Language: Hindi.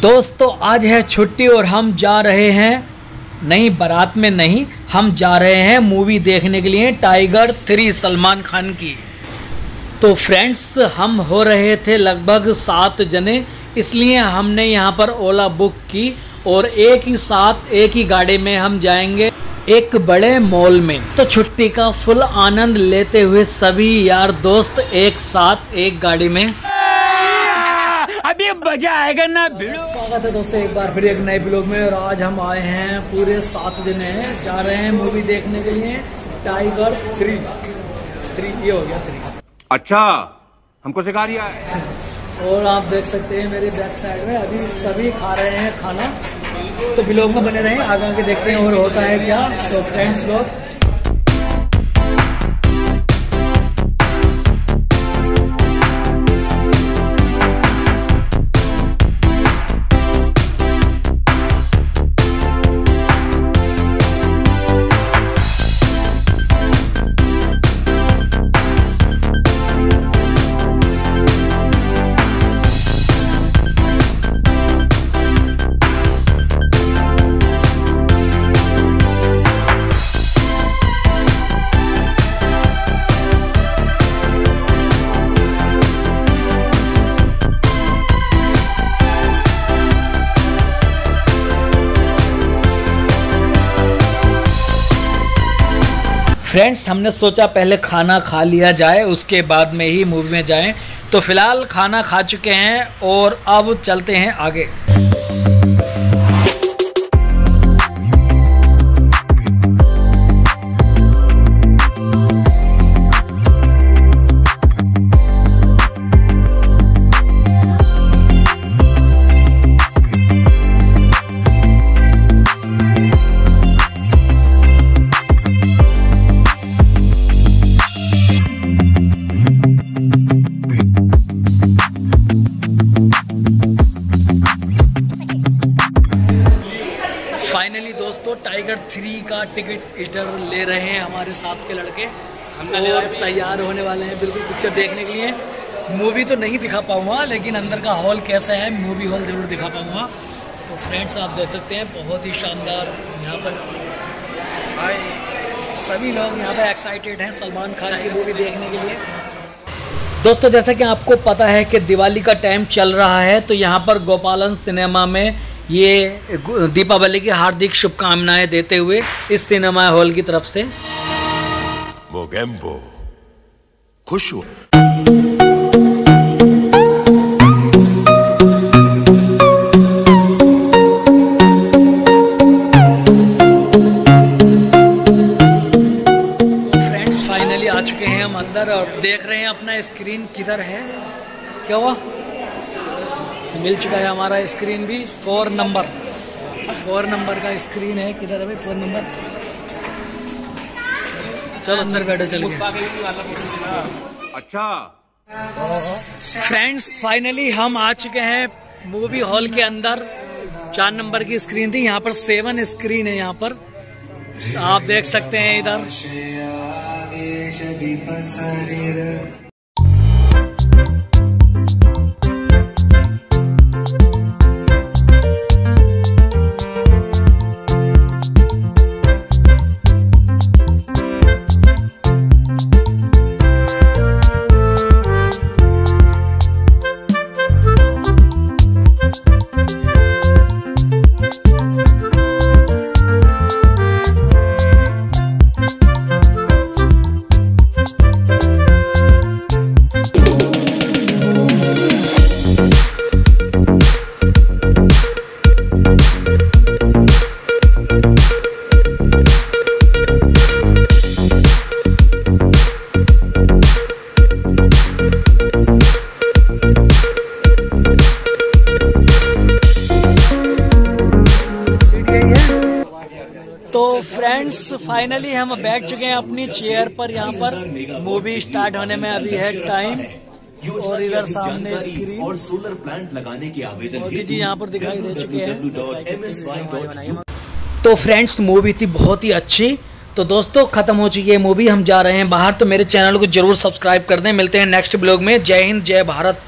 दोस्तों, आज है छुट्टी और हम जा रहे हैं। नहीं, बारात में नहीं, हम जा रहे हैं मूवी देखने के लिए टाइगर थ्री सलमान खान की। तो फ्रेंड्स, हम हो रहे थे लगभग सात जने, इसलिए हमने यहाँ पर ओला बुक की और एक ही साथ, एक ही गाड़ी में हम जाएँगे एक बड़े मॉल में। तो छुट्टी का फुल आनंद लेते हुए सभी यार दोस्त एक साथ एक गाड़ी में अभी मज़ा आएगा ना भिड़ो। स्वागत है दोस्तों एक बार फिर एक नए ब्लॉग में और आज हम आए हैं पूरे सात दिन हैं। जा रहे हैं मूवी देखने के लिए टाइगर थ्री थ्री ये हो गया थ्री अच्छा हमको सिखा रिया है। और आप देख सकते हैं मेरे बैक साइड में अभी सभी खा रहे हैं खाना। तो ब्लॉग में बने रहें आगे आगे देखते हैं और होता है क्या। तो फ्रेंड्स लोग फ्रेंड्स हमने सोचा पहले खाना खा लिया जाए, उसके बाद में ही मूवी में जाएँ। तो फ़िलहाल खाना खा चुके हैं और अब चलते हैं आगे। फाइनली दोस्तों टाइगर थ्री का टिकट इधर ले रहे हैं हमारे साथ के लड़के। और तैयार होने वाले हैं बिल्कुल पिक्चर देखने के लिए। मूवी तो नहीं दिखा पाऊँगा, लेकिन अंदर का हॉल कैसा है मूवी हॉल ज़रूर दिखा पाऊँगा। तो फ्रेंड्स आप देख सकते हैं, बहुत ही शानदार यहाँ पर। भाई, सभी लोग यहाँ पर एक्साइटेड हैं सलमान खान की मूवी देखने के लिए। दोस्तों, जैसा कि आपको पता है कि दिवाली का टाइम चल रहा है तो यहाँ पर गोपालन सिनेमा में ये दीपावली की हार्दिक शुभकामनाएँ देते हुए इस सिनेमा हॉल की तरफ़ से। मोगेम्बो खुश हो। फ्रेंड्स फाइनली आ चुके हैं हम अंदर और देख रहे हैं अपना स्क्रीन किधर है। क्या हुआ? मिल चुका है हमारा स्क्रीन भी. फोर नंबर फोर नंबर का स्क्रीन है. किधर है भाई? फोर नंबर चलो अंदर बैठो चलिए अच्छा. फ्रेंड्स फाइनली हम आ चुके हैं मूवी हॉल के अंदर. चार नंबर की स्क्रीन थी. यहाँ पर सेवन स्क्रीन है यहाँ पर. आप देख सकते हैं इधर. फ्रेंड्स फाइनली हम बैठ चुके हैं अपनी चेयर पर। यहाँ पर मूवी स्टार्ट होने में अभी है टाइम और इधर सामने स्क्रीन और सोलर प्लांट लगाने के आवेदन मोदी जी यहाँ पर दिखाई दे चुके हैं। तो फ्रेंड्स मूवी थी बहुत ही अच्छी। तो दोस्तों खत्म हो चुकी है मूवी हम जा रहे हैं बाहर। तो मेरे चैनल को ज़रूर सब्सक्राइब कर दें। मिलते हैं नेक्स्ट ब्लॉग में। जय हिंद जय भारत।